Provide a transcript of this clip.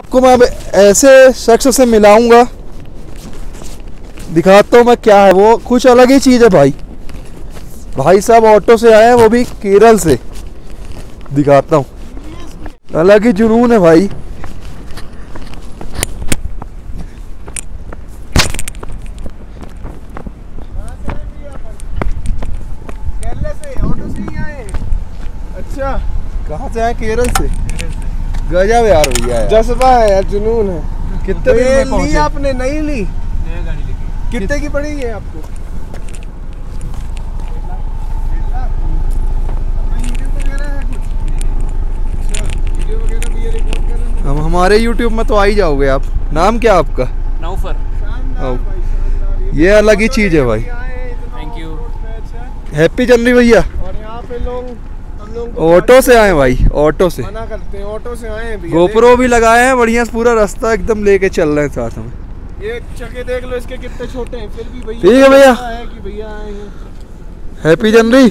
आपको मैं अब ऐसे शख्स से मिलाऊँगा। दिखाता हूँ मैं क्या है। वो कुछ अलग ही चीज़ है भाई। भाई साहब ऑटो से आए हैं वो भी केरल से। दिखाता हूँ। अलग ही जुनून है भाई। से ऑटो से ही आए। अच्छा कहाँ से आए? केरल से। गजब यार भैया जज्बा है यार जुनून है। कितने दिन में ली पहुँचे? आपने नहीं ली? कितने की पड़ी है आपको? हम हमारे YouTube में तो आ ही जाओगे आप। नाम क्या आपका? नौफर। ये अलग ही चीज़ है भाई। थैंक यू हैप्पी चंद्री भैया। और यहाँ पे लोग ऑटो से आए भाई ऑटो से। मना करते हैं ऑटो से आए हैं गोप्रो भी लगाए हैं बढ़िया से पूरा रास्ता एकदम लेके चल रहे हैं साथ में। ये चके देख लो इसके कितने छोटे हैं फिर भी भैया ठीक है भैया। कि भैया आए हैप्पी जनवरी